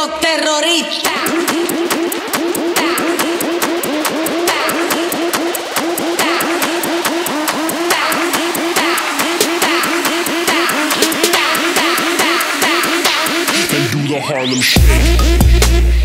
los terroristas. Harlem Shake.